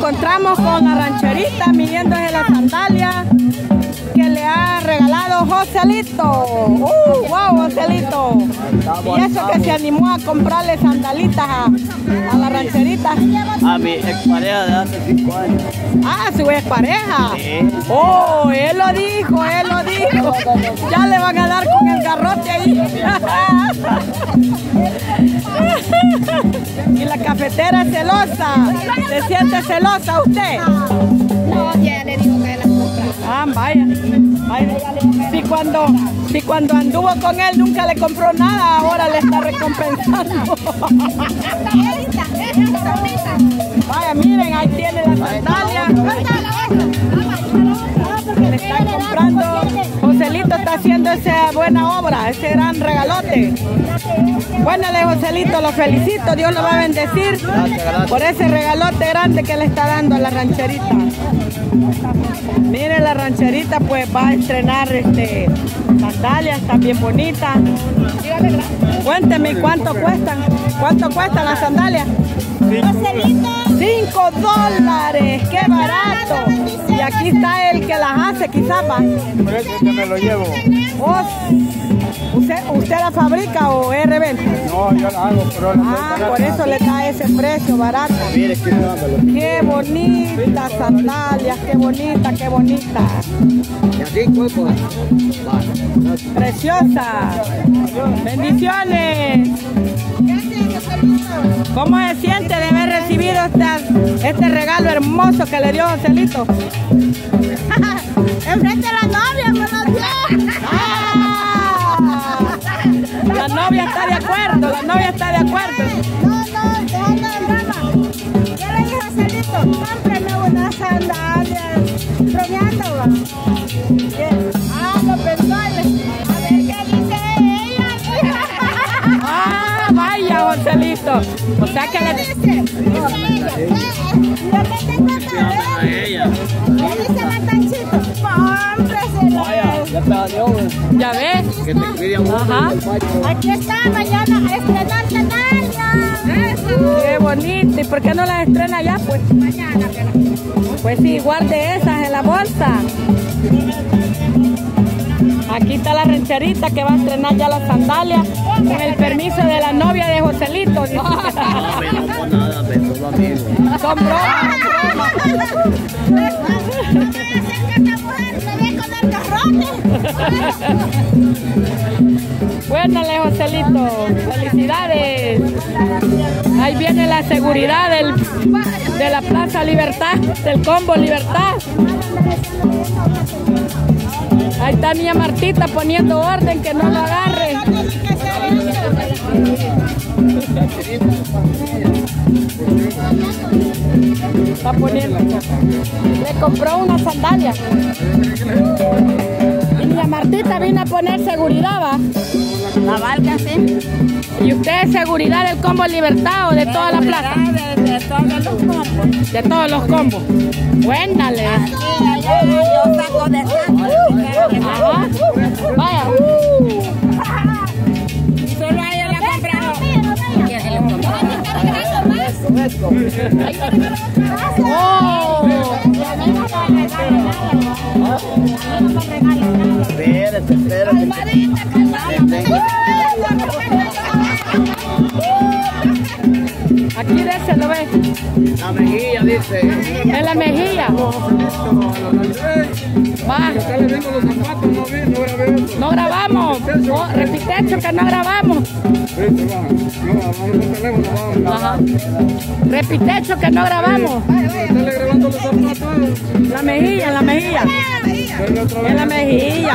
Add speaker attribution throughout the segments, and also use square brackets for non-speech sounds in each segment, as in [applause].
Speaker 1: encontramos con la rancherita midiéndose la sandalia que le ha regalado Joselito. ¡Uh, wow, Joselito! Y eso que se animó a comprarle sandalitas a, a la rancherita.
Speaker 2: A mi expareja de hace cinco años.
Speaker 1: Ah, su expareja.
Speaker 2: Sí.
Speaker 1: Oh, él lo dijo, él lo dijo. Ya le van a dar con el garrote ahí. [laughs] cafetera celosa. ¿Se siente celosa usted?
Speaker 3: No, ya le digo que la.
Speaker 1: Ah, vaya. vaya. Si cuando, si cuando anduvo con él nunca le compró nada, ahora le está recompensando. [laughs] Vaya, miren, ahí tiene la sandalia. Buena obra, ese gran regalote. Buénale, Joselito, lo felicito. Dios lo va a bendecir por ese regalote grande que le está dando a la rancherita. Mire, la rancherita pues va a estrenar este sandalias, están bien bonitas. Cuénteme cuánto cuestan. ¿Cuánto cuestan las sandalias? Cinco dólares, qué barato. Y aquí está el que las hace, quizás va.
Speaker 2: Por eso es que me lo llevo.
Speaker 1: Oh, ¿Usted, ¿Usted la fabrica o es reventa?
Speaker 2: No, yo la hago, pero la
Speaker 1: Ah, por eso le da ese precio barato.
Speaker 2: Mire.
Speaker 1: Qué bonita sandalias, qué bonita, qué bonita.
Speaker 2: Y pues, pues.
Speaker 1: Preciosa. Bendiciones. ¿Cómo se siente de haber recibido esta- este regalo hermoso que le dio Joselito? [laughs]
Speaker 3: Enfrente de la novia me lo dio.
Speaker 1: ¡Ah! La novia está de acuerdo, la novia está de acuerdo.
Speaker 3: No, no, dejando de broma. Yo le dije a Celito, cómprame unas sandalias. Bromeando,
Speaker 1: Joselito! O sea que le...
Speaker 3: dice? Dice ella. ¿qué? Yo que
Speaker 2: A ella.
Speaker 3: Le dice la tanchito, cómpresela.
Speaker 2: Vaya, ya perdió.
Speaker 1: ¿Ya ves?
Speaker 2: Que te cuiden mucho
Speaker 1: Ajá.
Speaker 3: Aquí está, mañana a estrenar. Eso.
Speaker 1: ¡Qué bonito! ¿Y por qué no las estrena ya, pues?
Speaker 3: Mañana.
Speaker 1: Pues sí, guarde esas en la bolsa. Aquí está la que va a estrenar ya las sandalias con el permiso de la novia de Joselito.
Speaker 2: No, no [laughs] nada.
Speaker 1: Son Joselito. Felicidades. Ahí viene la seguridad del, de la Plaza Libertad, del combo Libertad. Ahí está niña Martita poniendo orden que no lo agarre. Está poniendo. Le compró una sandalia. Y niña Martita vino a poner seguridad, ¿va?
Speaker 3: La valga, sí.
Speaker 1: ¿Y usted es seguridad del combo Libertad o de toda la plaza?
Speaker 3: De, de todos los combos.
Speaker 1: De todos los combos.
Speaker 3: Aquí, allá, yo saco de.
Speaker 1: Ajá. Vaya.
Speaker 3: Solo a ella le ha comprado. ¿Quién se le compró?
Speaker 1: Oh.
Speaker 2: Espérate, espérate.
Speaker 1: Aquí ese lo ve.
Speaker 2: La mejilla dice.
Speaker 1: En la mejilla. Va. No grabamos. Oh, repite eso que no grabamos. Ajá. Repite eso que no grabamos. La mejilla, en la mejilla. En la mejilla.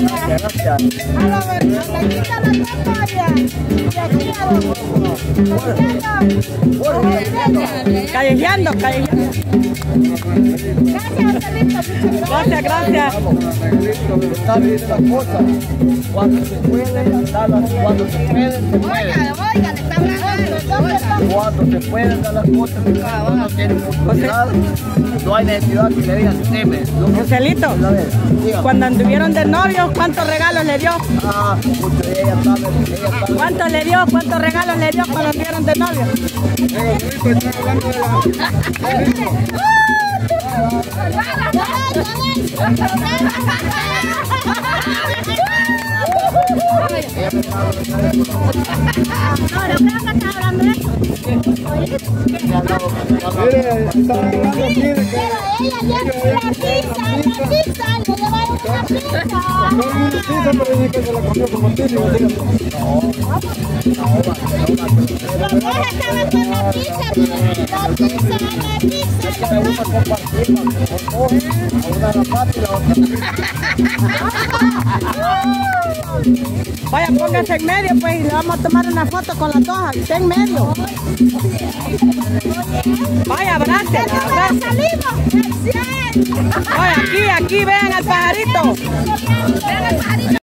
Speaker 2: gracias.
Speaker 3: A la quita la. Gracias,
Speaker 1: Gracias, gracias.
Speaker 2: Cuando se puede, cuando se puede, se puede.
Speaker 3: Está hablando.
Speaker 2: Cuando se pueden dar las cosas, cuando no tiene oportunidad, no hay necesidad que le digan, deme. No,
Speaker 1: Joselito, cuando anduvieron de novios, ¿cuántos regalos le dio?
Speaker 2: Ah, mucho, ella sabe, ella sabe.
Speaker 1: ¿Cuántos le dio? ¿Cuántos regalos le dio cuando anduvieron de novios? [laughs]
Speaker 3: pizza, la pizza,
Speaker 4: la
Speaker 3: pizza, [laughs]
Speaker 1: Vaya, póngase en medio, pues, y le vamos a tomar una foto con las dos. Está en medio. Vaya, abrácela.
Speaker 3: salimos, el 100.
Speaker 1: Vaya, aquí, aquí, vean al pajarito.
Speaker 3: Vean el pajarito.